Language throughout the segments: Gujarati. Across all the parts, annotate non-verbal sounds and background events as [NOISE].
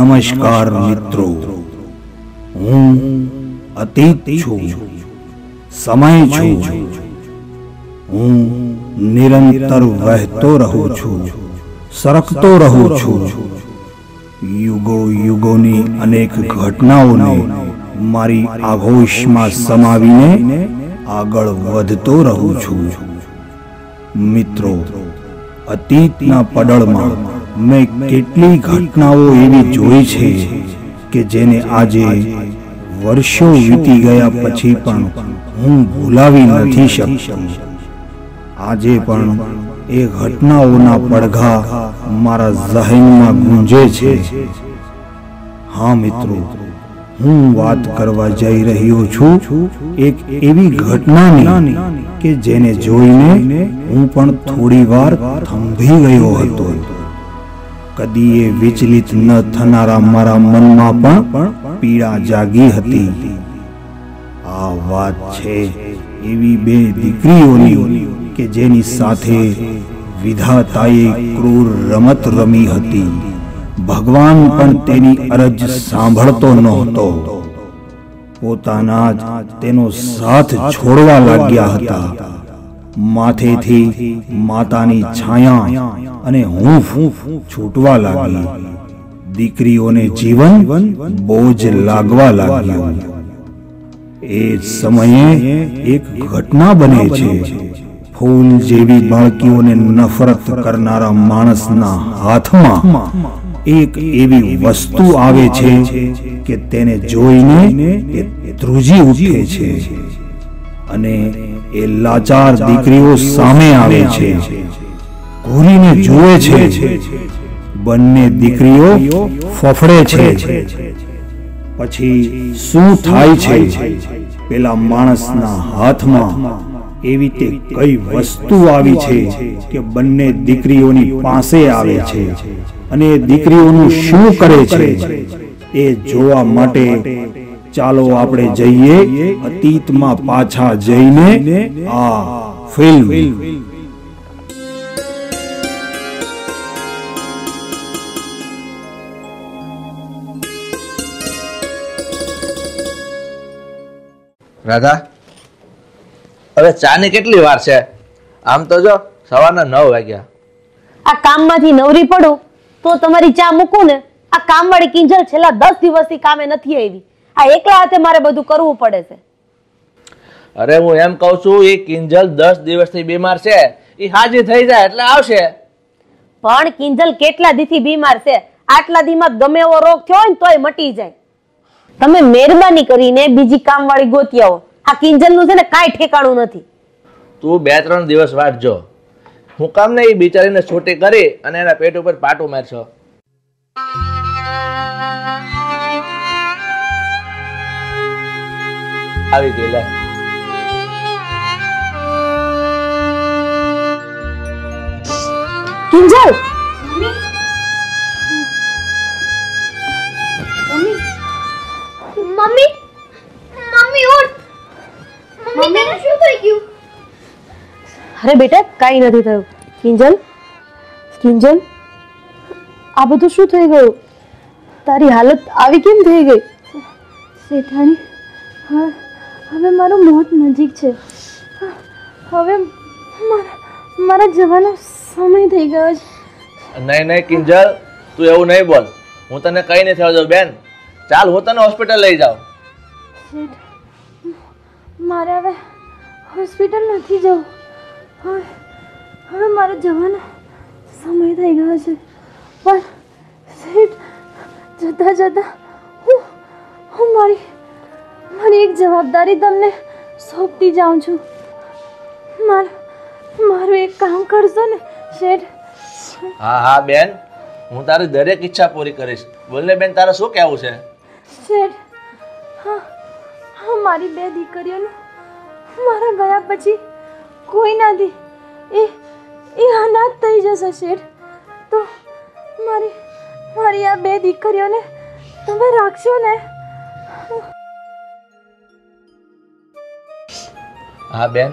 નમસ્કાર મિત્રો. હું અતીત છું. સમય છું. હું નિરંતર વહેતો રહું છું. સરકતો રહું છું. યુગો યુગોની અનેક ઘટનાઓને મારી આઘોશમાં સમાવીને આગળ વધતો રહું છું. મિત્રો, અતીતના પડળમાં મેં કેટલી ઘટનાઓ એવી જોઈ છે કે જેને આજે વર્ષો વીતી ગયા પછી પણ હું ભૂલાવી નથી શકતો. આજે પણ એ ઘટનાઓના પડઘા મારા ઝહેનમાં ગુંજે છે. હા, મિત્રો, હું વાત કરવા જઈ રહ્યો છું એક એવી ઘટનાની કે જેને જોઈને હું પણ થોડી વાર થંભી ગયો હતો. કદી એ વિચલિત ન થનારા મારા મનમાં પણ પીડા જાગી હતી. આ વાત છે એવી બે દીકરીઓની કે જેની સાથે વિધાતાએ ક્રૂર રમત રમી હતી. ભગવાન પણ તેની અરજ સાંભળતો નહોતો. પોતાના જ તેનો સાથ છોડવા લાગ્યા હતા. માથેથી માતાની છાયા અને હૂંફ છૂટવા લાગી. દીકરીઓને જીવન બોજ લાગવા લાગ્યો. એ સમયે એક ઘટના બને છે. ફૂલ જેવી બાળકીઓને નફરત કરનારા માણસના હાથમાં એક એવી વસ્તુ આવે છે કે તેને જોઈને ધ્રુજી ઉઠે છે. અને એ લાચાર દીકરીઓ સામે આવે છે. ઘૂરીને જુએ છે. બંને દીકરીઓ ફફડે છે. પછી શું થાય છે? પેલા માણસના હાથમાં એવી તે કઈ વસ્તુ આવી છે કે બંને દીકરીઓની પાસે આવે છે અને દીકરીઓનું શું કરે છે? એ જોવા માટે ચાલો આપણે જઈએ અતીતમાં પાછા જઈને આ ફિલ્મ રાધા હવે ચાની કેટલી વાર છે? આમ તો જો સવારના નવ વાગ્યા. આ કામમાંથી નવરી પડું તો તમારી ચા મૂકું ને. આ કામવાળી કિંજલ છેલ્લા દસ દિવસથી કામે નથી આવી. આ એકલા હાથે મારે બધું કરવું પડે છે. અરે હું એમ કહું છું એ કિંજલ દસ દિવસથી બીમાર છે. એ હાજી થઈ જાય એટલે આવશે. પણ કિંજલ કેટલા દીથી બીમાર છે? આટલા દીમાં ગમે એવો રોગ થયો હોય ને તોય મટી જાય. તમે મહેરબાની કરીને બીજી કામવાળી ગોતી આવો. આ કિંજલનું છે ને કાંઈ ઠેકાણું નથી. તું બે ત્રણ દિવસ વાંચજો હું કામ ને એ બિચારીને છૂટી કરી અને એના પેટ ઉપર પાટું મારશો. આવી ગઈ લે કિંજલ! મમ્મી. મમ્મી? ઉઠ. મમ્મી તને શું થઈ ગયું? અરે બેટા કાંઈ નથી થયું. કિંજલ? કિંજલ? આ બધું શું થઈ ગયું? તારી હાલત આવી કેમ થઈ ગઈ? શેઠાણી હવે હવે મારું મોત નજીક છે. હવે મારા જવાનો સમય થઈ ગયો છે. નહીં નહીં કિંજલ તું એવું નહીં બોલ. હું તને કઈ નહીં થયો બેન. ચાલ હું તને હોસ્પિટલ લઈ જાઉં. મારે હવે હોસ્પિટલ નથી જવું. હવે હવે મારે જવાનો સમય થઈ ગયો છે. પણ શેઠ જતાં જતાં હું હું મારી મારી એક જવાબદારી તમને સોંપતી જાઉં છું. મારું મારું એક કામ કરશો ને શેઠ? હા હા બેન. હું તારી દરેક ઈચ્છા પૂરી કરીશ. બોલને બેન તારે શું કહેવું છે? શેઠ હા હા મારી બે દીકરીઓનું મારા ગયા પછી કોઈ નથી એ એ અનાથ થઈ જશે શેઠ. તો મારી મારી આ બે દીકરીઓને તમે રાખશો ને? હા, બેન.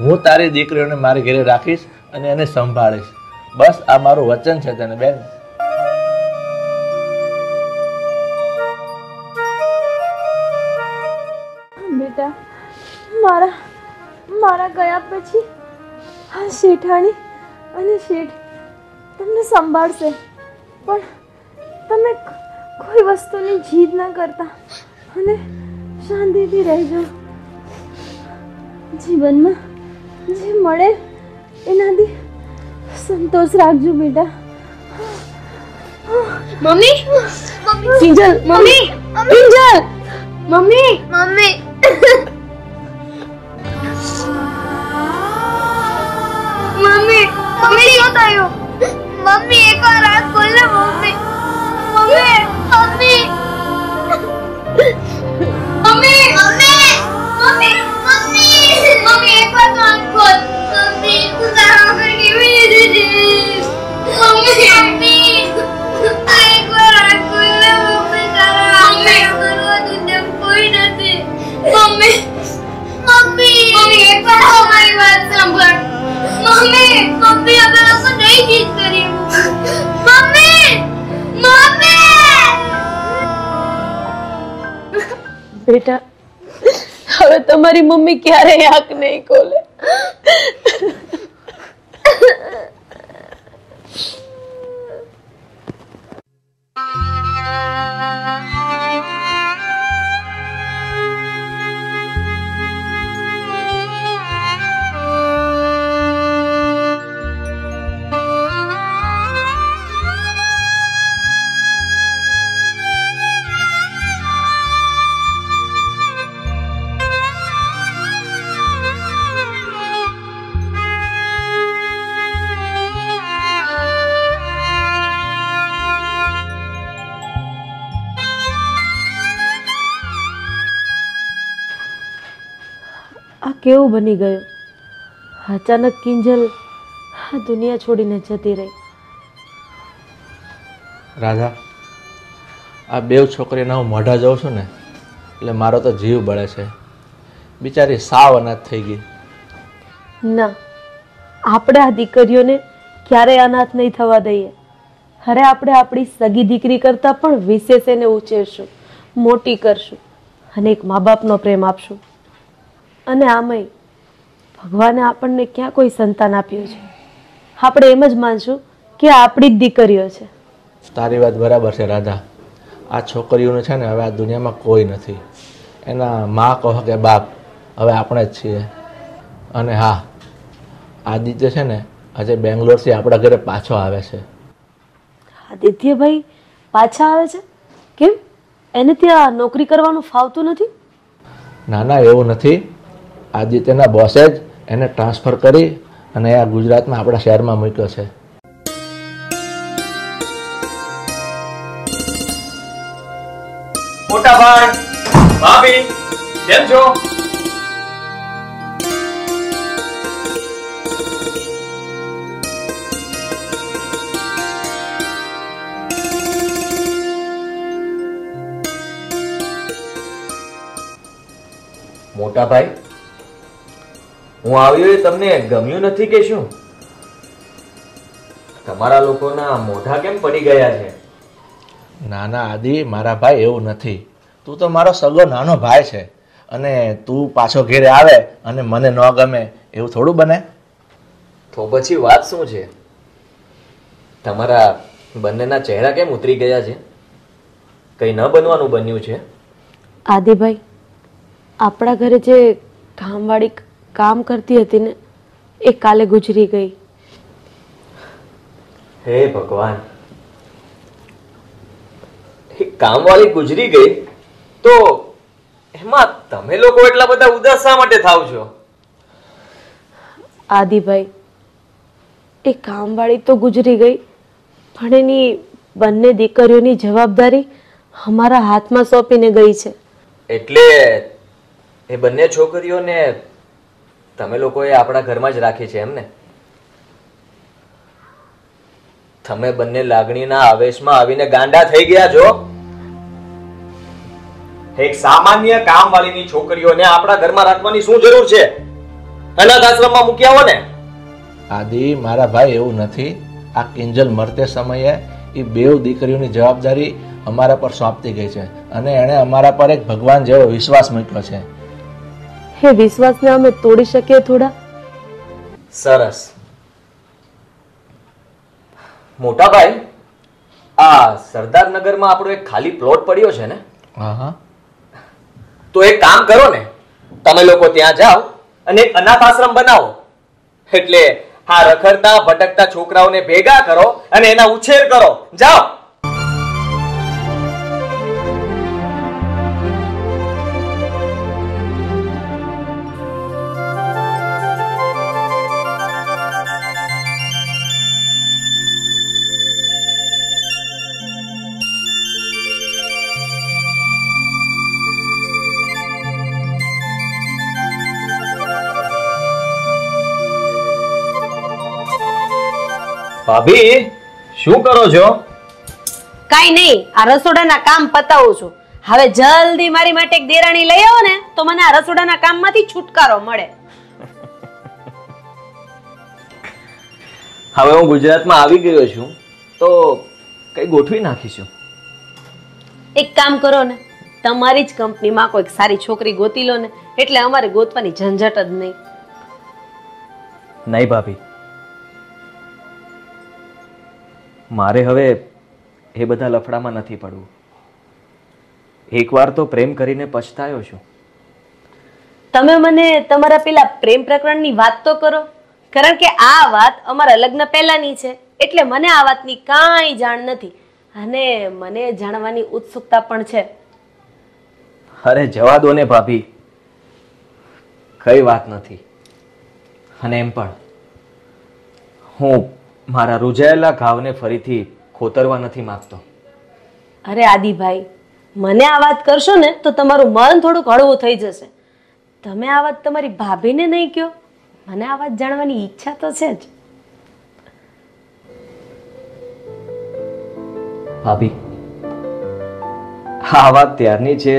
હું તારી દીકરીઓને મારી ઘરે રાખીશ અને એને સંભાળીશ. બસ, આ મારું વચન છે તને, બેન. બેટા, મારા મારા ગયા પછી આ શેઠાણી અને શેઠ તમને સંભાળશે. પણ તમે કોઈ વસ્તુની જીદ ના કરતા અને શાંતિથી રહેજો. જીવનમાં જે મળે એનાથી સંતોષ રાખજો બેટા mummy mummy Kinjal mummy Kinjal mummy mummy mummy mummy શું થયું મમ્મી એકવાર આંખ ખોલ ને mummy mummy mummy mummy mummy mummy मग एक पण अंकुल तुम्ही तुझा મારી મમ્મી ક્યારે આંખ નહીં ખોલે. કેવું બની ગયું? અચાનક કિંજલ આ દુનિયા છોડીને જતી રહી. રાધા આ બે છોકરીના હું મોઢા જાઉં છું ને એટલે મારો તો જીવ બળે છે. બિચારી સાવ અનાથ થઈ ગઈ. ના આપણે આ દીકરીઓને ક્યારેય અનાથ નહીં થવા દઈએ. અરે આપણે આપણી સગી દીકરી કરતાં પણ વિશેષ એને ઉછેરશું મોટી કરશું અને એક મા બાપનો પ્રેમ આપશું. અને આમય. ભગવાને આપણને ક્યાં કોઈ સંતાન આપ્યું છે? આપણે એમ જ માનશું કે આપણી જ દીકરીઓ છે. તારી વાત બરાબર છે રાધા. આ છોકરીઓને છે ને હવે આ દુનિયામાં કોઈ નથી. એના મા કહો કે બાપ હવે આપણે જ છીએ. અને હા આદિત્ય છે ને આજે બેંગ્લોરથી આપણા ઘરે પાછો આવે છે. આદિત્યભાઈ પાછા આવે છે? કેમ? એને ત્યાં નોકરી કરવાનું ફાવતું નથી? ના ના એવું નથી. આદિત્યના બોસે જ એને ટ્રાન્સફર કરી અને આ ગુજરાતમાં આપણા શહેરમાં મૂક્યો છે. મોટા ભાઈ ભાભી કેમ છો? મોટા ભાઈ હું આવ્યો એ તમને ગમ્યું નથી કે શું? તમારા લોકોના મોઢા કેમ પડી ગયા છે? ના ના આદિ મારા ભાઈ એવું નથી. તું તો મારો સગો નાનો ભાઈ છે અને તું પાછો ઘેરે આવે અને મને ન ગમે એવું થોડું બને? તો પછી વાત શું છે? તમારા બંનેના ચહેરા કેમ ઉતરી ગયા છે? કંઈ ન બનવાનું બન્યું છે? આદિભાઈ આપણા ઘરે જે કામવાળી કામ કરતી હતી ને એ કાલે ગુજરી ગઈ. હે ભગવાન કામવાળી ગુજરી ગઈ? તો એમાં તમે લોકો એટલા બધા ઉદાસ શા માટે થાવ છો? આદિભાઈ એ કામવાળી તો ગુજરી ગઈ પણ એની બંને દીકરીઓની જવાબદારી અમારા હાથમાં સોંપીને ગઈ છે. એટલે એ બંને છોકરીઓને તમે લોકોએ આપણા ઘરમાં જ રાખી છે એમને? તમે બંને લાગણીના આવેશમાં આવીને ગાંડા થઈ ગયા છો? એક સામાન્ય કામવાળીની છોકરીઓને આપણા ઘરમાં રાખવાની શું જરૂર છે? અનાથ આશ્રમમાં મૂકી આવો ને. આદિ, મારા ભાઈ એવું નથી. આ કિંજલ મરતે સમયે એ બે દીકરીઓની જવાબદારી અમારા પર સોંપતી ગઈ છે અને એણે અમારા પર એક ભગવાન જેવો વિશ્વાસ મૂક્યો છે. એ વિશ્વાસને અમે તોડી શકીએ થોડા? સરસ. મોટા ભાઈ આ સરદારનગરમાં આપણો એક ખાલી પ્લોટ પડ્યો છે ને? હા હા તો એક કામ કરો ને તમે લોકો ત્યાં જાઓ અને એક અનાથ આશ્રમ બનાવો. એટલે હા રખડતા ભટકતા છોકરાઓને ભેગા કરો અને એના ઉછેર કરો. જાઓ. ભાભી શું કરો છો? કાઈ નહીં આ રસોડાના કામ પતાવું છું. હવે જલ્દી મારી માટે એક દેરાણી લઈ આવો ને તો મને આ રસોડાના કામમાંથી છુટકારો મળે. હવે હું ગુજરાતમાં આવી ગયો છું તો કઈ ગોઠવી નાખીશું? એક કામ કરો ને તમારી જ કંપનીમાં કોઈક સારી છોકરી ગોતી લો ને એટલે અમારે ગોતવાની ઝંઝટ જ નહીં. નહીં ભાભી મારે હવે એ બધા લફડામાં નથી પડવું. એકવાર તો પ્રેમ કરીને પછતાયો છું. તમે મને તમારા પેલા પ્રેમ પ્રકરણની વાત તો કરો. કારણ કે આ વાત અમારા લગ્ન પહેલાની છે. એટલે મને આ વાતની કાંઈ જાણ નથી. અને મને જાણવાની ઉત્સુકતા પણ છે. અરે જવા દો ને ભાભી. કઈ વાત નથી. અને એમ પણ. હું મારા રૂજાયેલા ઘાવને ફરીથી ખોતરવા નથી માંગતો. અરે આદિભાઈ મને આ વાત કરશો ને તો તમારું મન થોડુંક હળવું થઈ જશે. તમે આ વાત તમારી ભાભીને નહીં કહો. મને આ વાત જાણવાની ઈચ્છા તો છે જ. ભાભી આ વાત ત્યારની છે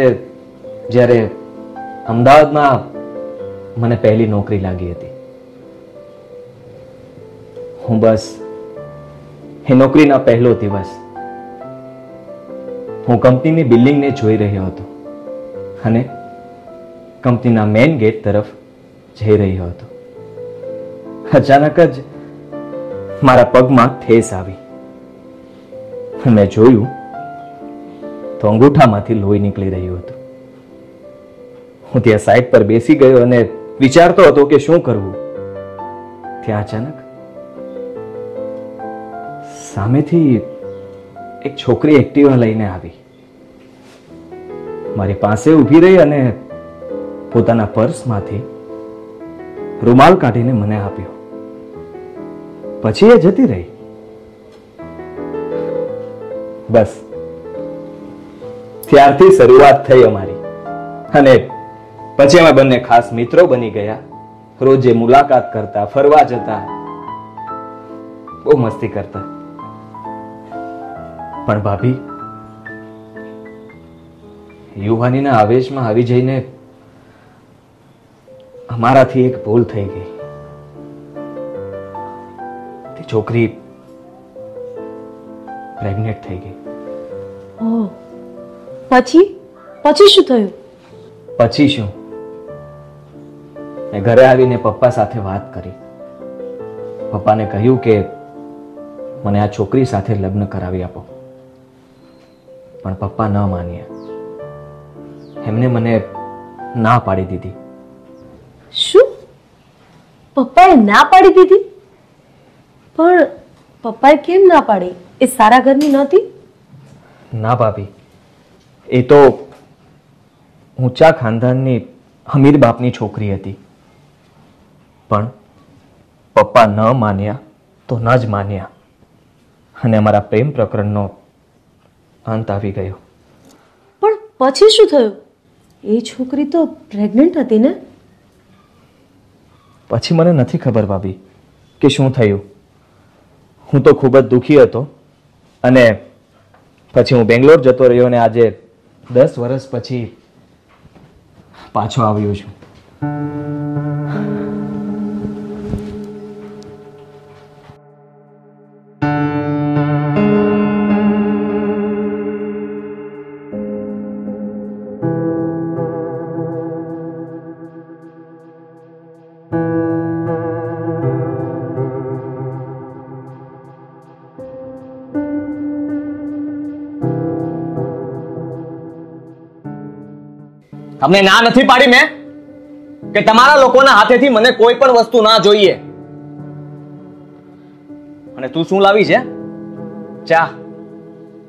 જ્યારે અમદાવાદમાં મને પહેલી નોકરી લાગી હતી. હું બસ એ નોકરીના પહેલો દિવસ. હું કંપનીની બિલ્ડિંગને જોઈ રહ્યો હતો અને કંપનીના મેઇન ગેટ તરફ જઈ રહ્યો હતો. અચાનક જ મારા પગમાં ઠેસ આવી. મેં જોયું તો અંગૂઠામાંથી લોહી નીકળી રહ્યું હતું. હું ત્યાં સાઈડ પર બેસી ગયો અને વિચારતો હતો કે શું કરવું. ત્યાં અચાનક સામેથી એક છોકરી એક્ટિવા લઈને આવી. મારી પાસે ઊભી રહી અને પોતાના પર્સમાંથી રૂમાલ કાઢીને મને આપ્યો. પછી એ જતી રહી. બસ. ત્યારથી શરૂઆત થઈ અમારી. અને પછી અમે બંને ખાસ મિત્રો બની ગયા. રોજે મુલાકાત કરતા, ફરવા જતા. બહુ મસ્તી કરતા. પણ ભાભી યુવાનીના આવેશમાં આવી જઈને અમારાથી એક ભૂલ થઈ ગઈ. તે છોકરી પ્રેગ્નેટ થઈ ગઈ. પછી? પછી શું થયું? પછી શું? મેં ઘરે આવીને પપ્પા સાથે વાત કરી. પપ્પાને કહ્યું કે મને આ છોકરી સાથે લગ્ન કરાવી આપો. પણ પપ્પા ન માન્યા. એમને મને ના પાડી દીધી. શું? પપ્પાએ ના પાડી દીધી? પણ પપ્પાએ કેમ ના પાડી? એ સારા ઘરની નહોતી? ના ભાભી. એ તો ઊંચા ખાનદાનની અમીર બાપની છોકરી હતી. પણ પપ્પા ન માન્યા તો ન જ માન્યા. અને અમારા પ્રેમ પ્રકરણનો અંત આવી ગયો. પણ પછી શું થયું? એ છોકરી તો પ્રેગ્નન્ટ હતી ને? પછી મને નથી ખબર ભાભી કે શું થયું. હું તો ખૂબ જ દુઃખી હતો અને પછી હું બેંગ્લોર જતો રહ્યો અને આજે દસ વર્ષ પછી પાછો આવ્યો છું. તમને ના નથી પાડી મેં? કે તમારા લોકોના હાથેથી મને કોઈ પણ વસ્તુ ના જોઈએ. અને તું શું લાવી છે ચા.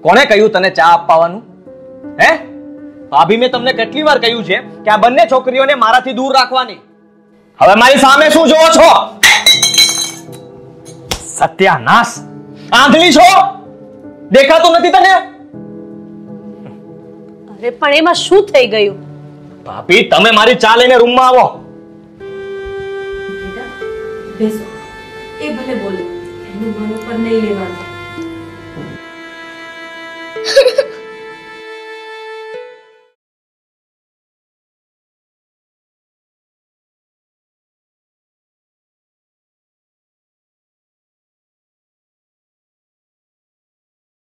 કોણે કહ્યું તને ચા આપવાનું? હે? ભાભી મેં તમને કેટલી વાર કહ્યું છે કે આ બંને છોકરીઓને મારાથી દૂર રાખવાની. હવે મારી સામે શું જોવો છો? સત્યાનાશ. આંધળી છો? દેખાતું નથી તને? અરે, પણ એમાં શું થઈ ગયું? ભાભી તમે મારી ચા લઈને રૂમમાં આવો. બેસો. એ ભલે બોલે એનું મન ઉપર નહીં લેવાનું. [LAUGHS]